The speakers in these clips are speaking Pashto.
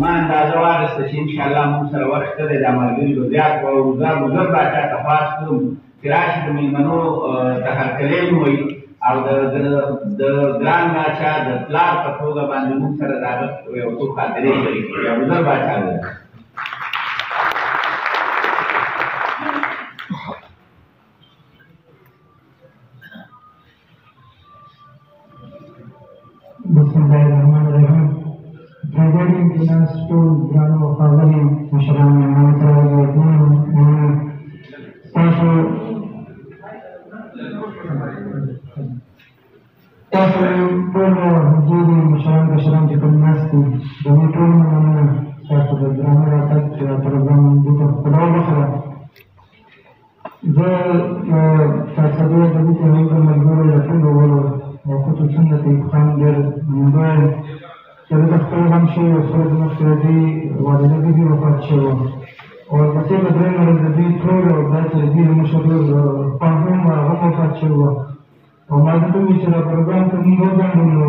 ما اندازه واغسته چې انشاءالله موږ سره وخت ښه دی دا ملګري به زیات وو او زه به زر باچا ته خواست کړم چې راشي د مېلمنو ته هرکلی مو وایي او د د ګران باچا د پلار په توګه باندې موږ سره د هغه یو څو خاطرې شریکې کړي او زر باچا دی بسم الله الرحمن الرحیم جګړې د ناس ټول ځان او خاورې مشران نه ترلاسه کوي تاسو تاسو ټول حضور مشران مشران چې کوم ناس دي د ټول مننه تاسو د ګرامر راتګ چې تر ځان د خدای بخره زه په چارسدو ادبي کې هم د ملګرو له ټولو ولو وختو څنګه ته خان ډېر منندوی یم چې دلته خپل غم شوی او خپل زموږ سره دوی والده بي بي وفات شوی وه او البته په درېیمه ورځ د دوی ترور او دا چې د دوی له مشر ورور پام هم هغه وفات شوی وه او ما ته وی چې دا پروګرام ته موږ وګڼو نو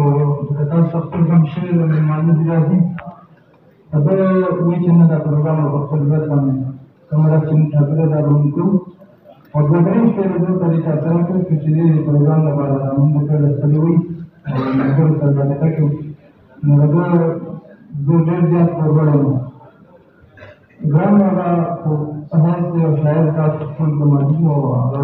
ځکه تاسو په خپل هم شوي د مېلمانه دي راځي په ده وی چې نه دا پروګرام په خپل ځای باندې کومه ورځ چې موږ ټاکلی دا به موږ کوو او دوه درې شپې به زه په دې چاپټر کې کوم چې دې پروګرام لپاره دا موږ ته رسېدلی وي او ملګرو سره دا ډکه کړو نو د ده زه ډېر زیات پربړی وم ګران هغه سهار دی او شاید تاسو ټول ګماني او هغه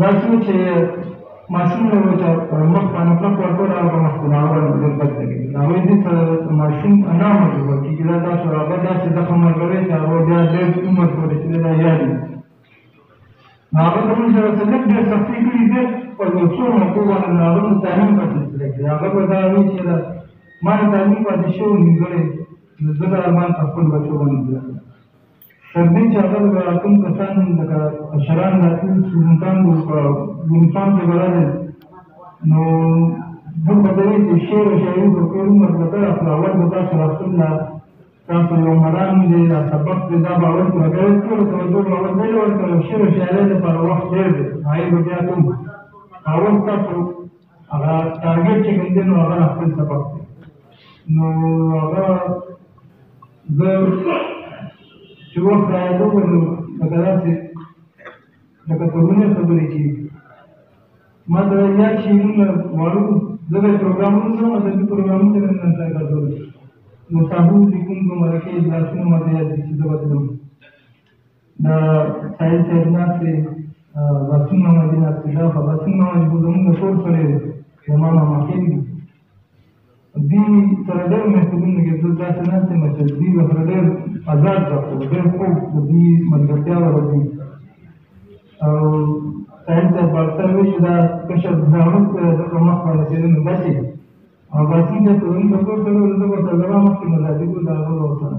دا څو چې ماشوم له وجه مخ باندې کلک ورکول او په مخ باندې اول ډېر بد لګي دا وایي دې ته ماشوم انا مجبور کیږي دا تاسو هغه داسې زخم ورکوي چې هغه بیا ډېر عمر پورې چې دا یاد وي نو هغه ته موږ سره څه لږ ډېر سختي کړي دي او یو څو موقع باندې نو هغه نو تعلیم پاتې کړی دی هغه به دا وایي چې دا ما تعلیم پاتې شوی نیمګړی نو زه دا ارمان په خپل بچو باندې تر دې چې هغه به کوم کسان لکه افسران راتلل سټوډنټان به په یونیفارم کې به رالل نو دوی به ته ویل چې شعر او شاعري به ټول عمر به ته اخله اول به تاسو راخپل له تاسو یو مرام دی دا سبق دی دا به اول پوره کوئ ټولو توجه به اول بل ورکړئ او شعر او شاعرۍ لپاره وخت ډېر دی هغې به بیا کوم اول تاسو هغه ټارګټ چې کوم دی نو هغه خپل سبق دی نو هغه زه چې وخت راځو نو لکه داسې لکه پرونې خبرې چې ما ته یاد شي موږ وارو دغه پروګرامونو سره ما ته د پروګرامونو سره نه ځای کاټول نو صاحب لیکونکو مرکه اجلاسونو ما ته یاد دي چې زه بدلم د سایل صاحب ناسې باسون ماما دې ناسې دا خو باسون ماما چې زمونږ د کور سره د ماما مخېل دي دي سره ډېر مهتبونه کې زه داسې ناسې مې چې دي به سره ډېر آزاد راکو ډېر خوب د دې ملګرتیا ورځي او سایل صاحب اکثر وي چې دا کشر ځانوس سره د مخ باندې سره نه بچي او باسون صاحب زمونږ د کور سره د مخ سره د مخ کې مزاجي کو دا غوړ وسره